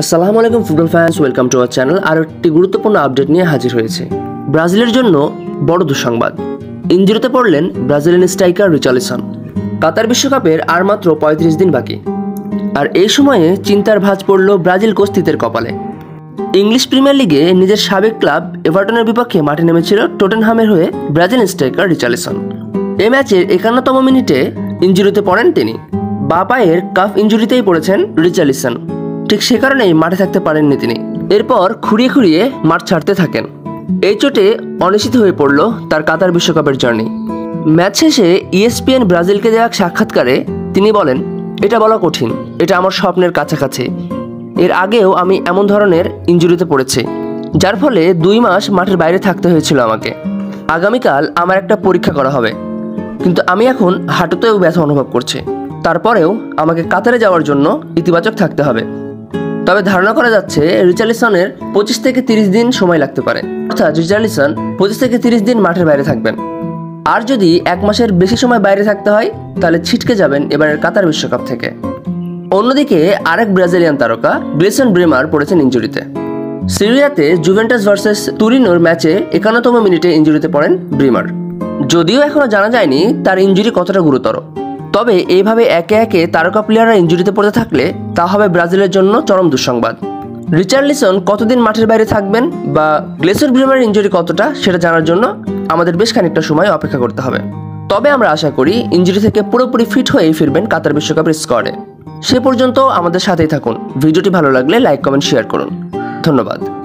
আসসালামু আলাইকুম football fans welcome to our channel আর একটি গুরুত্বপূর্ণ আপডেট নিয়ে হাজির হয়েছে। ব্রাজিলের জন্য বড় দুঃসংবাদ। ইঞ্জুরিতে পড়লেন ব্রাজিলিয়ান স্ট্রাইকার রিচার্লিসন। কাতার বিশ্বকাপের আর মাত্র পঁয়ত্রিশ দিন বাকি। আর এই সময়ে চিন্তার ভাঁজ পড়ল ব্রাজিল কোস্তিতের কপালে। ইংলিশ প্রিমিয়ার লিগে নিজের সাবেক ক্লাব এভারটনের বিপক্ষে মাঠে নেমেছিল টোটেনহামের হয়ে ব্রাজিল স্ট্রাইকার রিচার্লিসন। এ ম্যাচের একান্নতম মিনিটে ইঞ্জুরিতে পড়েন তিনি। বা পায়ের কাফ ইঞ্জুরিতেই পড়েছেন রিচার্লিসন। ঠিক সে কারণেই মাঠে থাকতে পারেননি তিনি। এরপর খুঁড়িয়ে খুঁড়িয়ে মাঠ ছাড়তে থাকেন। এই চোটে অনিশ্চিত হয়ে পড়ল তার কাতার বিশ্বকাপের জার্নি। ম্যাচ শেষে ইএসপিএন ব্রাজিলকে দেওয়া সাক্ষাৎকারে তিনি বলেন, এটা বলা কঠিন, এটা আমার স্বপ্নের কাছাকাছি। এর আগেও আমি এমন ধরনের ইঞ্জুরিতে পড়েছি, যার ফলে দুই মাস মাঠের বাইরে থাকতে হয়েছিল আমাকে। আগামীকাল আমার একটা পরীক্ষা করা হবে। কিন্তু আমি এখন হাঁটুতেও ব্যথা অনুভব করছি। তারপরেও আমাকে কাতারে যাওয়ার জন্য ইতিবাচক থাকতে হবে। তবে ধারণা করা যাচ্ছে রিচার্লিসনের পঁচিশ থেকে তিরিশ দিন সময় লাগতে পারে। অর্থাৎ রিচার্লিসন পঁচিশ থেকে তিরিশ দিন মাঠের বাইরে থাকবেন। আর যদি এক মাসের বেশি সময় বাইরে থাকতে হয়, তাহলে ছিটকে যাবেন এবারের কাতার বিশ্বকাপ থেকে। অন্যদিকে আরেক ব্রাজিলিয়ান তারকা গ্লেসন ব্রেমার পড়েছেন ইঞ্জুরিতে। সিরিয়াতে জুভেন্টাস ভার্সেস তুরিনোর ম্যাচে একান্নতম মিনিটে ইঞ্জুরিতে পড়েন ব্রিমার। যদিও এখনও জানা যায়নি তার ইঞ্জুরি কতটা গুরুতর। তবে এইভাবে একে একে তারকা প্লেয়াররা ইঞ্জুরিতে পড়তে থাকলে তা হবে ব্রাজিলের জন্য চরম দুঃসংবাদ। রিচার্লিসন কতদিন মাঠের বাইরে থাকবেন বা গ্লেসর ব্রিমার ইঞ্জুরি কতটা সেটা জানার জন্য আমাদের বেশ খানিকটা সময় অপেক্ষা করতে হবে। তবে আমরা আশা করি ইঞ্জুরি থেকে পুরোপুরি ফিট হয়েই ফিরবেন কাতার বিশ্বকাপের স্কোয়াডে সে পর্যন্ত আমাদের সাথেই থাকুন। ভিডিওটি ভালো লাগলে লাইক কমেন্ট শেয়ার করুন। ধন্যবাদ।